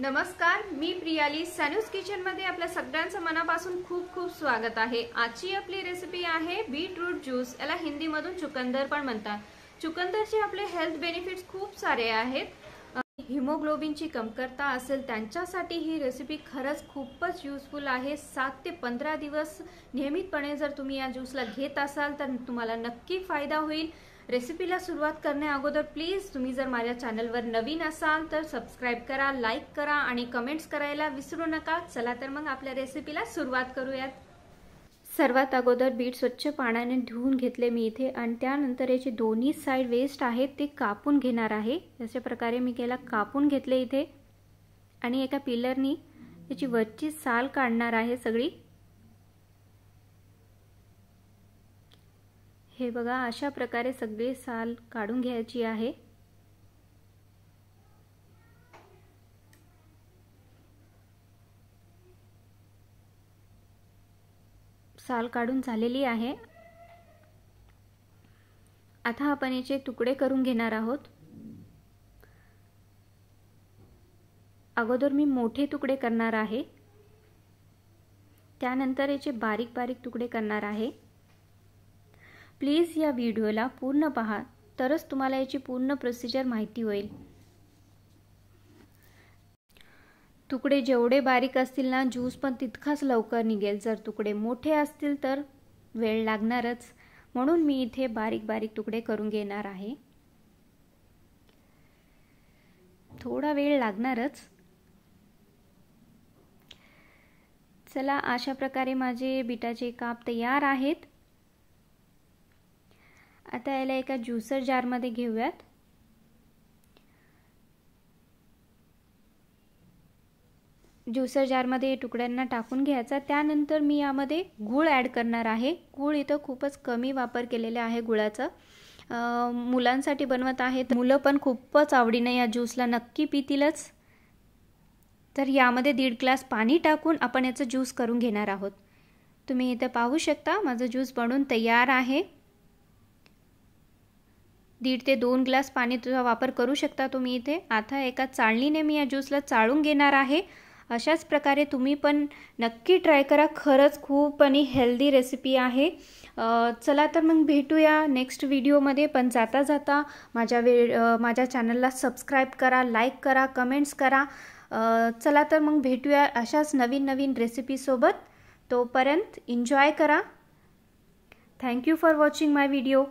नमस्कार मी प्रियाली. सॅन्यूज किचनमध्ये आपल्या सगळ्यांचं मनापासून खूप खूप स्वागत आहे. आजची आपली रेसिपी आहे बीटरूट ज्यूस याला हिंदीमधून चुकंदर पण म्हणतात. चुकंदरचे आपले हेल्थ बेनिफिट्स खूप सारे आहेत. हिमोग्लोबिनची कमतरता असेल त्यांच्यासाठी ही रेसिपी खरंच खूपच युजफुल आहे. सात ते पंधरा दिवस नियमितपणे जर तुम्ही या ज्यूसला घेत असाल तर तुम्हाला नक्की फायदा होईल. रेसिपीला सुरुवात करण्या अगोदर प्लीज तुम्ही जर माझ्या चॅनलवर नवीन असाल तर सबस्क्राईब करा लाईक करा आणि कमेंट्स करायला विसरू नका. चला तर मग आपल्या रेसिपीला सुरुवात करूयात. सर्वात अगोदर बीट स्वच्छ पाण्याने धुवून घेतले मी इथे आणि त्यानंतर याचे दोन्ही साईड वेस्ट आहेत ते कापून घेणार आहे. अशा प्रकारे मी केला कापून घेतले इथे. आणि एका पिलरनी याची वरची साल काढणार आहे सगळी. हे बघा अशा प्रकारे सगळे साल काढून घ्यायची आहे. साल काढून झालेली आहे. आता आपण याचे तुकडे करून घेणार आहोत. अगोदर मी मोठे तुकडे करणार आहे. त्यानंतर याचे बारीक बारीक तुकडे करणार आहे. प्लीज या व्हिडिओला पूर्ण पहा तरच तुम्हाला याची पूर्ण प्रोसिजर माहिती होईल. तुकडे जेवढे बारीक असतील ना ज्यूस पण तितकाच लवकर निघेल. जर तुकडे मोठे असतील तर वेळ लागणारच. म्हणून मी इथे बारीक बारीक तुकडे करून घेणार आहे. थोडा वेळ लागणारच. चला अशा प्रकारे माझे बिटाचे काप तयार आहेत. आता याला एका ज्युसर जारमध्ये घेऊयात. ज्युसर जारमध्ये तुकड्यांना टाकून घ्यायचा. त्यानंतर मी यामध्ये गूळ ॲड करणार आहे. गूळ इथं खूपच कमी वापर केलेला आहे गुळाचा. मुलांसाठी बनवत आहेत. मुलं पण खूपच आवडीनं या ज्यूसला नक्की पितीलच. तर यामध्ये दीड ग्लास पाणी टाकून आपण याचं ज्यूस करून घेणार आहोत. तुम्ही इथं पाहू शकता माझं ज्यूस बनून तयार आहे. दीड ते दोन ग्लास पाणी तुझा वापर करू शकता तुम्ही इथे. आता एका चाळणीने मी या ज्यूसला चाळून घेणार आहे. अशाच प्रकारे तुम्ही पण नक्की ट्राय करा. खरंच खूप आणि हेल्दी रेसिपी आहे. चला तर मग भेटूया नेक्स्ट व्हिडिओमध्ये. पण जाता जाता माझ्या वे माझ्या चॅनलला सबस्क्राईब करा लाईक करा कमेंट्स करा. चला तर मग भेटूया अशाच नवीन नवीन रेसिपीसोबत तोपर्यंत एन्जॉय करा. Thank you for watching my video.